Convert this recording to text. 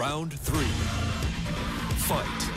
Round three. Fight.